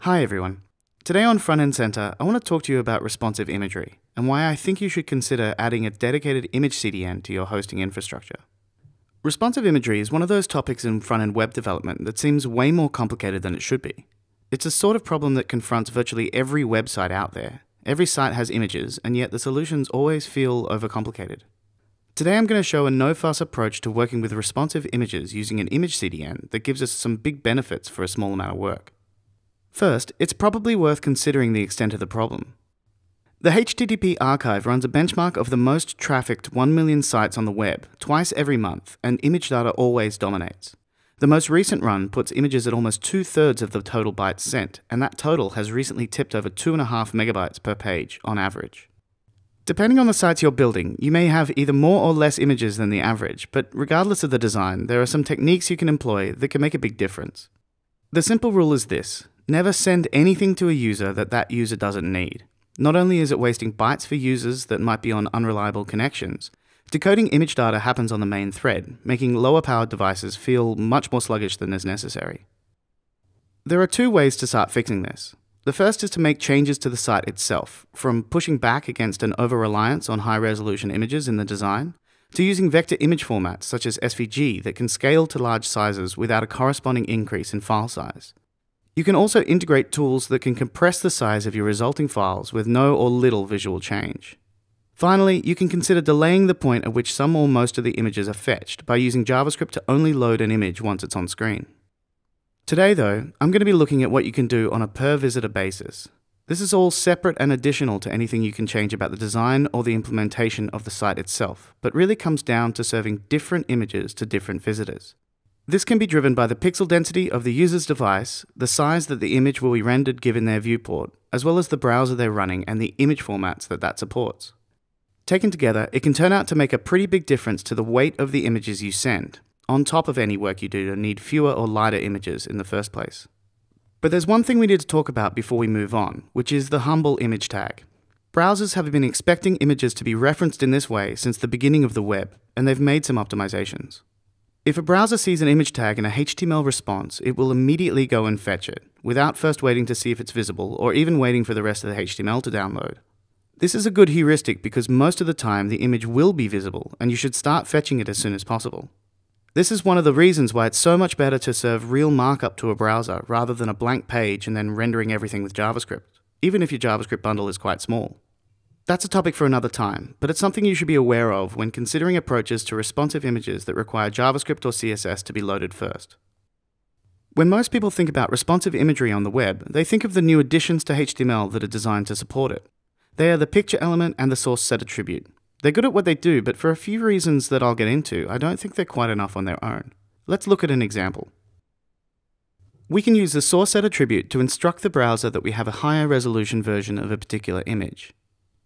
Hi everyone. Today on Front End Center, I want to talk to you about responsive imagery and why I think you should consider adding a dedicated image CDN to your hosting infrastructure. Responsive imagery is one of those topics in front end web development that seems way more complicated than it should be. It's a sort of problem that confronts virtually every website out there. Every site has images, and yet the solutions always feel overcomplicated. Today I'm going to show a no-fuss approach to working with responsive images using an image CDN that gives us some big benefits for a small amount of work. First, it's probably worth considering the extent of the problem. The HTTP archive runs a benchmark of the most trafficked 1 million sites on the web twice every month, and image data always dominates. The most recent run puts images at almost two thirds of the total bytes sent, and that total has recently tipped over 2.5 megabytes per page on average. Depending on the sites you're building, you may have either more or less images than the average, but regardless of the design, there are some techniques you can employ that can make a big difference. The simple rule is this never send anything to a user that that user doesn't need. Not only is it wasting bytes for users that might be on unreliable connections, decoding image data happens on the main thread, making lower powered devices feel much more sluggish than is necessary. There are two ways to start fixing this. The first is to make changes to the site itself, from pushing back against an over reliance on high resolution images in the design, to using vector image formats such as SVG that can scale to large sizes without a corresponding increase in file size. You can also integrate tools that can compress the size of your resulting files with no or little visual change. Finally, you can consider delaying the point at which some or most of the images are fetched by using JavaScript to only load an image once it's on screen. Today, though, I'm going to be looking at what you can do on a per visitor basis. This is all separate and additional to anything you can change about the design or the implementation of the site itself, but really comes down to serving different images to different visitors. This can be driven by the pixel density of the user's device, the size that the image will be rendered given their viewport, as well as the browser they're running and the image formats that that supports. Taken together, it can turn out to make a pretty big difference to the weight of the images you send, on top of any work you do to need fewer or lighter images in the first place. But there's one thing we need to talk about before we move on, which is the humble image tag. Browsers have been expecting images to be referenced in this way since the beginning of the web, and they've made some optimizations. If a browser sees an image tag in a HTML response, it will immediately go and fetch it, without first waiting to see if it's visible or even waiting for the rest of the HTML to download. This is a good heuristic because most of the time the image will be visible, and you should start fetching it as soon as possible. This is one of the reasons why it's so much better to serve real markup to a browser rather than a blank page and then rendering everything with JavaScript, even if your JavaScript bundle is quite small. That's a topic for another time, but it's something you should be aware of when considering approaches to responsive images that require JavaScript or CSS to be loaded first. When most people think about responsive imagery on the web, they think of the new additions to HTML that are designed to support it. They are the picture element and the source set attribute. They're good at what they do, but for a few reasons that I'll get into, I don't think they're quite enough on their own. Let's look at an example. We can use the source set attribute to instruct the browser that we have a higher resolution version of a particular image.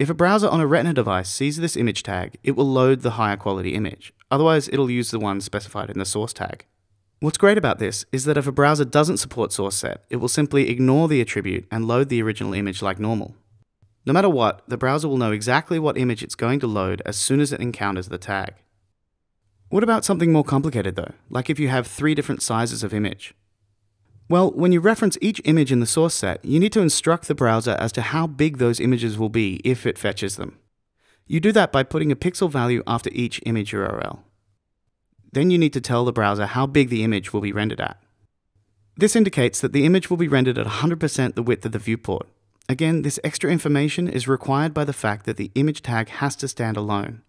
If a browser on a Retina device sees this image tag, it will load the higher quality image. Otherwise, it'll use the one specified in the source tag. What's great about this is that if a browser doesn't support source set, it will simply ignore the attribute and load the original image like normal. No matter what, the browser will know exactly what image it's going to load as soon as it encounters the tag. What about something more complicated though, like if you have three different sizes of image? Well, when you reference each image in the source set, you need to instruct the browser as to how big those images will be if it fetches them. You do that by putting a pixel value after each image URL. Then you need to tell the browser how big the image will be rendered at. This indicates that the image will be rendered at 100% the width of the viewport, Again, this extra information is required by the fact that the image tag has to stand alone.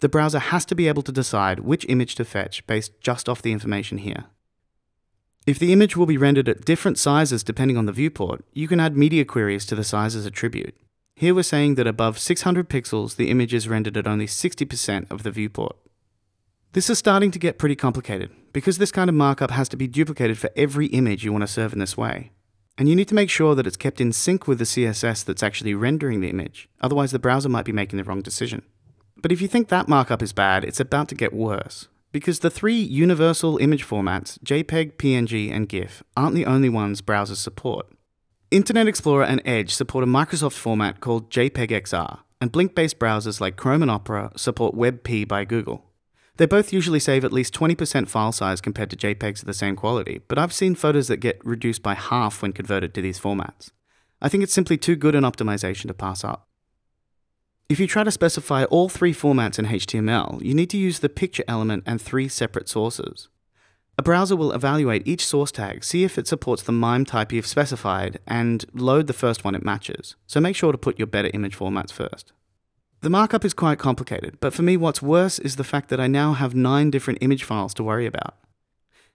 The browser has to be able to decide which image to fetch based just off the information here. If the image will be rendered at different sizes depending on the viewport, you can add media queries to the sizes attribute. Here we're saying that above 600 pixels, the image is rendered at only 60% of the viewport. This is starting to get pretty complicated, because this kind of markup has to be duplicated for every image you want to serve in this way. And you need to make sure that it's kept in sync with the CSS that's actually rendering the image, otherwise the browser might be making the wrong decision. But if you think that markup is bad, it's about to get worse. Because the three universal image formats, JPEG, PNG, and GIF, aren't the only ones browsers support. Internet Explorer and Edge support a Microsoft format called JPEG XR, and Blink based browsers like Chrome and Opera support WebP by Google. They both usually save at least 20% file size compared to JPEGs of the same quality, but I've seen photos that get reduced by half when converted to these formats. I think it's simply too good an optimization to pass up. If you try to specify all three formats in HTML, you need to use the picture element and three separate sources. A browser will evaluate each source tag, see if it supports the MIME type you've specified, and load the first one it matches. So make sure to put your better image formats first. The markup is quite complicated, but for me what's worse is the fact that I now have 9 different image files to worry about.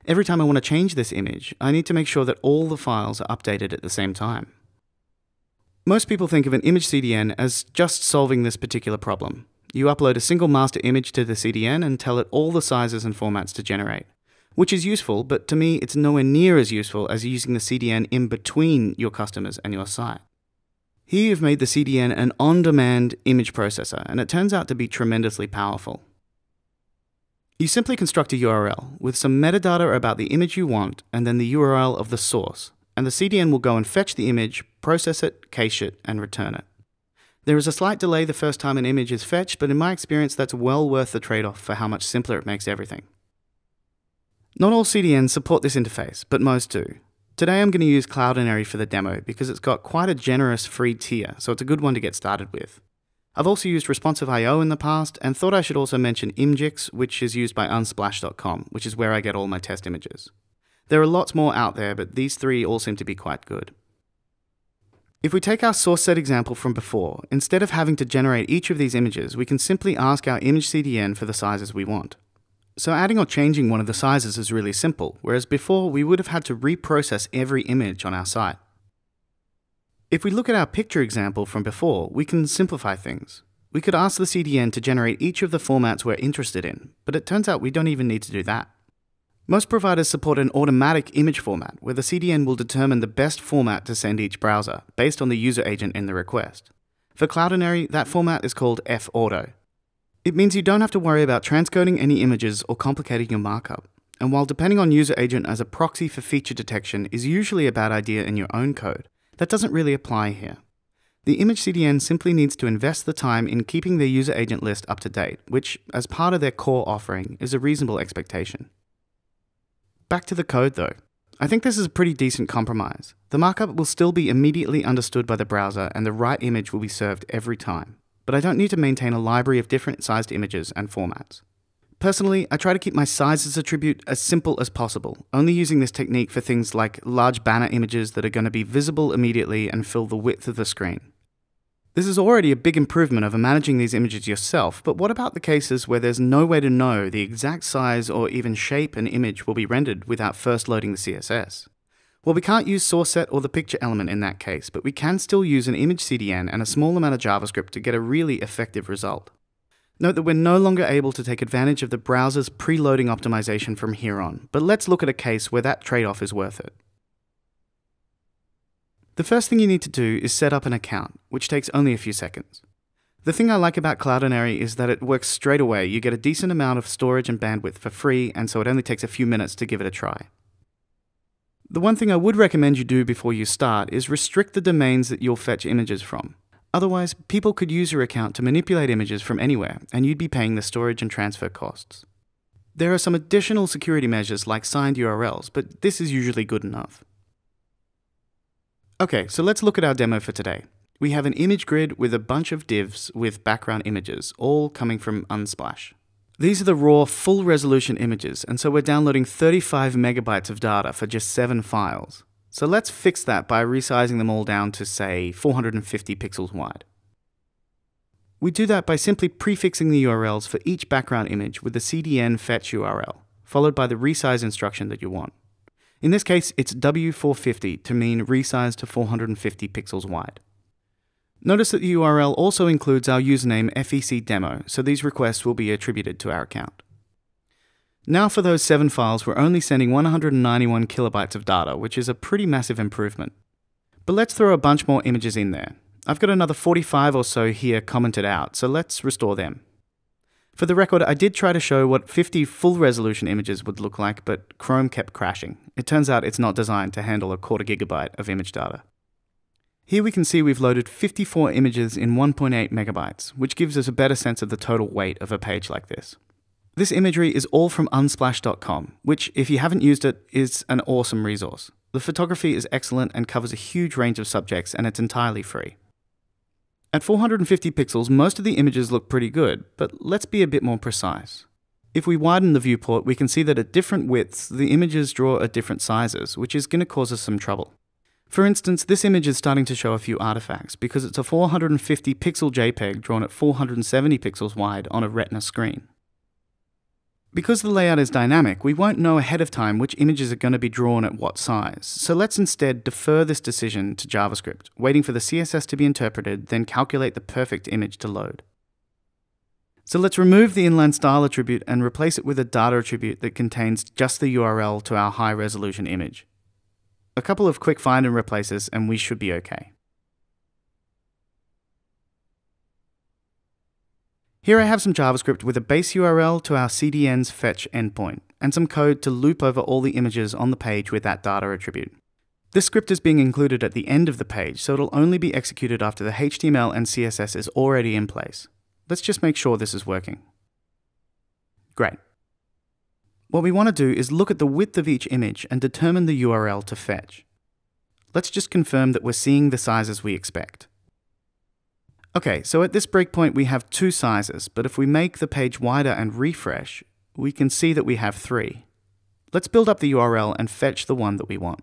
Every time I want to change this image, I need to make sure that all the files are updated at the same time. Most people think of an image CDN as just solving this particular problem. You upload a single master image to the CDN and tell it all the sizes and formats to generate. Which is useful, but to me it's nowhere near as useful as using the CDN in between your customers and your site. Here you've made the CDN an on-demand image processor, and it turns out to be tremendously powerful. You simply construct a URL with some metadata about the image you want and then the URL of the source, and the CDN will go and fetch the image, process it, cache it, and return it. There is a slight delay the first time an image is fetched, but in my experience that's well worth the trade-off for how much simpler it makes everything. Not all CDNs support this interface, but most do. Today I'm going to use Cloudinary for the demo because it's got quite a generous free tier, so it's a good one to get started with. I've also used Responsive IO in the past and thought I should also mention Imgix, which is used by Unsplash.com, which is where I get all my test images. There are lots more out there, but these three all seem to be quite good. If we take our source set example from before, instead of having to generate each of these images, we can simply ask our image CDN for the sizes we want. So adding or changing one of the sizes is really simple, whereas before we would have had to reprocess every image on our site. If we look at our picture example from before, we can simplify things. We could ask the CDN to generate each of the formats we're interested in, but it turns out we don't even need to do that. Most providers support an automatic image format, where the CDN will determine the best format to send each browser, based on the user agent in the request. For Cloudinary, that format is called f_auto. It means you don't have to worry about transcoding any images or complicating your markup. And while depending on user agent as a proxy for feature detection is usually a bad idea in your own code, that doesn't really apply here. The image CDN simply needs to invest the time in keeping their user agent list up to date, which, as part of their core offering, is a reasonable expectation. Back to the code though. I think this is a pretty decent compromise. The markup will still be immediately understood by the browser and the right image will be served every time but I don't need to maintain a library of different sized images and formats. Personally, I try to keep my sizes attribute as simple as possible, only using this technique for things like large banner images that are going to be visible immediately and fill the width of the screen. This is already a big improvement over managing these images yourself, but what about the cases where there's no way to know the exact size or even shape an image will be rendered without first loading the CSS? Well, we can't use source set or the picture element in that case, but we can still use an image CDN and a small amount of JavaScript to get a really effective result. Note that we're no longer able to take advantage of the browser's preloading optimization from here on, but let's look at a case where that trade-off is worth it. The first thing you need to do is set up an account, which takes only a few seconds. The thing I like about Cloudinary is that it works straight away. You get a decent amount of storage and bandwidth for free, and so it only takes a few minutes to give it a try. The one thing I would recommend you do before you start is restrict the domains that you'll fetch images from. Otherwise, people could use your account to manipulate images from anywhere, and you'd be paying the storage and transfer costs. There are some additional security measures like signed URLs, but this is usually good enough. Okay, so let's look at our demo for today. We have an image grid with a bunch of divs with background images, all coming from Unsplash. These are the raw full resolution images, and so we're downloading 35 megabytes of data for just 7 files. So let's fix that by resizing them all down to, say, 450 pixels wide. We do that by simply prefixing the URLs for each background image with the CDN fetch URL, followed by the resize instruction that you want. In this case, it's W450 to mean resize to 450 pixels wide. Notice that the URL also includes our username fecdemo, so these requests will be attributed to our account. Now for those seven files, we're only sending 191 kilobytes of data, which is a pretty massive improvement. But let's throw a bunch more images in there. I've got another 45 or so here commented out, so let's restore them. For the record, I did try to show what 50 full resolution images would look like, but Chrome kept crashing. It turns out it's not designed to handle a quarter gigabyte of image data. Here we can see we've loaded 54 images in 1.8 megabytes, which gives us a better sense of the total weight of a page like this. This imagery is all from unsplash.com, which, if you haven't used it, is an awesome resource. The photography is excellent and covers a huge range of subjects, and it's entirely free. At 450 pixels, most of the images look pretty good, but let's be a bit more precise. If we widen the viewport, we can see that at different widths, the images draw at different sizes, which is going to cause us some trouble. For instance, this image is starting to show a few artifacts because it's a 450 pixel JPEG drawn at 470 pixels wide on a Retina screen. Because the layout is dynamic, we won't know ahead of time which images are going to be drawn at what size, so let's instead defer this decision to JavaScript, waiting for the CSS to be interpreted, then calculate the perfect image to load. So let's remove the inline style attribute and replace it with a data attribute that contains just the URL to our high resolution image. A couple of quick find and replaces and we should be okay. Here I have some JavaScript with a base URL to our CDN's fetch endpoint, and some code to loop over all the images on the page with that data attribute. This script is being included at the end of the page, so it'll only be executed after the HTML and CSS is already in place. Let's just make sure this is working. Great. What we want to do is look at the width of each image and determine the URL to fetch. Let's just confirm that we're seeing the sizes we expect. Okay, so at this breakpoint we have two sizes, but if we make the page wider and refresh, we can see that we have three. Let's build up the URL and fetch the one that we want.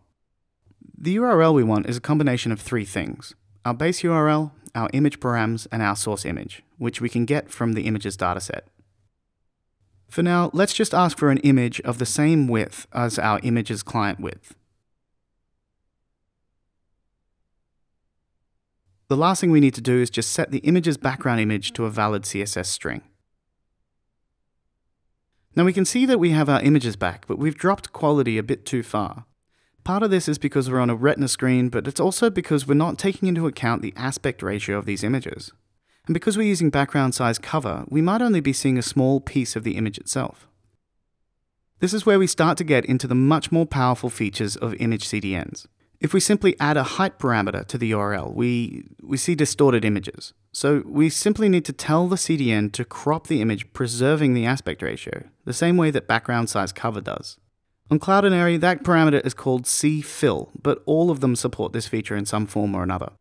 The URL we want is a combination of three things. Our base URL, our image params, and our source image, which we can get from the images dataset. For now, let's just ask for an image of the same width as our image's client width. The last thing we need to do is just set the image's background image to a valid CSS string. Now we can see that we have our images back, but we've dropped quality a bit too far. Part of this is because we're on a retina screen, but it's also because we're not taking into account the aspect ratio of these images. And because we're using background size cover, we might only be seeing a small piece of the image itself. This is where we start to get into the much more powerful features of image CDNs. If we simply add a height parameter to the URL, we, we see distorted images. So we simply need to tell the CDN to crop the image preserving the aspect ratio, the same way that background size cover does. On Cloudinary, that parameter is called c_fill, but all of them support this feature in some form or another.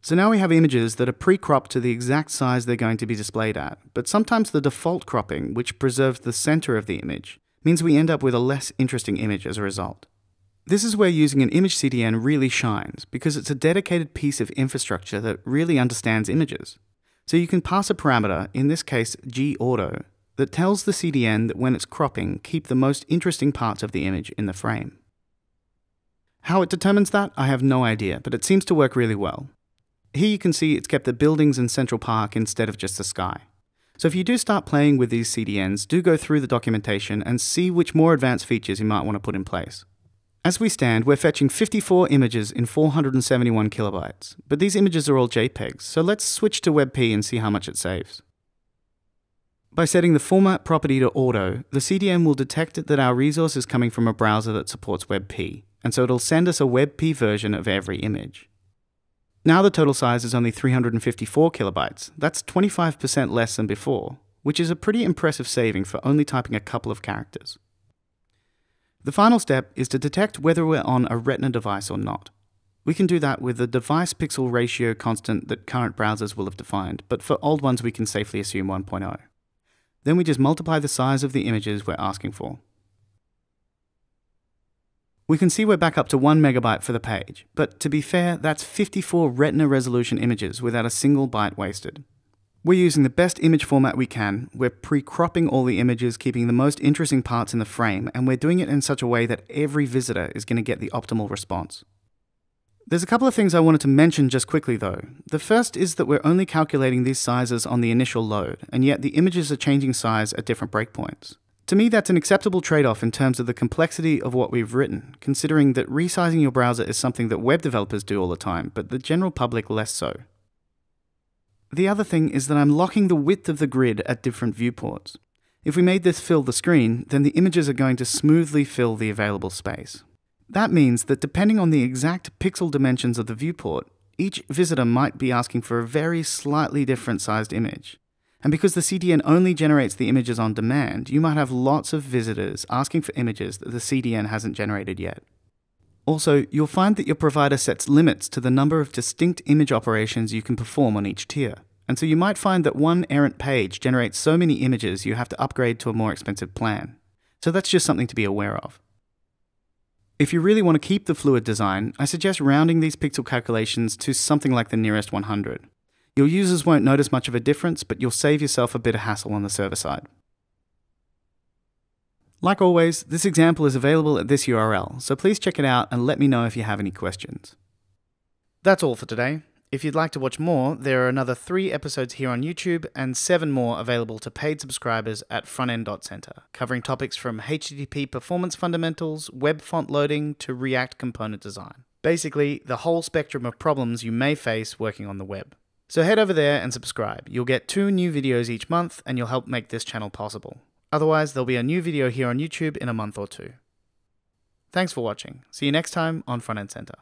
So now we have images that are pre-cropped to the exact size they're going to be displayed at, but sometimes the default cropping, which preserves the center of the image, means we end up with a less interesting image as a result. This is where using an image CDN really shines, because it's a dedicated piece of infrastructure that really understands images. So you can pass a parameter, in this case g_auto, that tells the CDN that when it's cropping, keep the most interesting parts of the image in the frame. How it determines that, I have no idea, but it seems to work really well. Here you can see it's kept the buildings in Central Park instead of just the sky. So if you do start playing with these CDNs, do go through the documentation and see which more advanced features you might want to put in place. As we stand, we're fetching 54 images in 471 kilobytes, but these images are all JPEGs, so let's switch to WebP and see how much it saves. By setting the format property to auto, the CDN will detect that our resource is coming from a browser that supports WebP, and so it'll send us a WebP version of every image. Now the total size is only 354 kilobytes, that's 25% less than before, which is a pretty impressive saving for only typing a couple of characters. The final step is to detect whether we're on a Retina device or not. We can do that with the device pixel ratio constant that current browsers will have defined, but for old ones we can safely assume 1.0. Then we just multiply the size of the images we're asking for. We can see we're back up to 1 megabyte for the page, but to be fair, that's 54 Retina resolution images without a single byte wasted. We're using the best image format we can, we're pre-cropping all the images, keeping the most interesting parts in the frame, and we're doing it in such a way that every visitor is going to get the optimal response. There's a couple of things I wanted to mention just quickly though. The first is that we're only calculating these sizes on the initial load, and yet the images are changing size at different breakpoints. To me, that's an acceptable trade off in terms of the complexity of what we've written, considering that resizing your browser is something that web developers do all the time, but the general public less so. The other thing is that I'm locking the width of the grid at different viewports. If we made this fill the screen, then the images are going to smoothly fill the available space. That means that depending on the exact pixel dimensions of the viewport, each visitor might be asking for a very slightly different sized image. And because the CDN only generates the images on demand, you might have lots of visitors asking for images that the CDN hasn't generated yet. Also, you'll find that your provider sets limits to the number of distinct image operations you can perform on each tier. And so you might find that one errant page generates so many images you have to upgrade to a more expensive plan. So that's just something to be aware of. If you really want to keep the fluid design, I suggest rounding these pixel calculations to something like the nearest 100. Your users won't notice much of a difference, but you'll save yourself a bit of hassle on the server side. Like always, this example is available at this URL, so please check it out and let me know if you have any questions. That's all for today. If you'd like to watch more, there are another three episodes here on YouTube and seven more available to paid subscribers at frontend.center, covering topics from HTTP performance fundamentals, web font loading, to React component design. Basically, the whole spectrum of problems you may face working on the web. So head over there and subscribe. You'll get two new videos each month and you'll help make this channel possible. Otherwise, there'll be a new video here on YouTube in a month or two. Thanks for watching. See you next time on Front End Center.